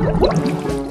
What?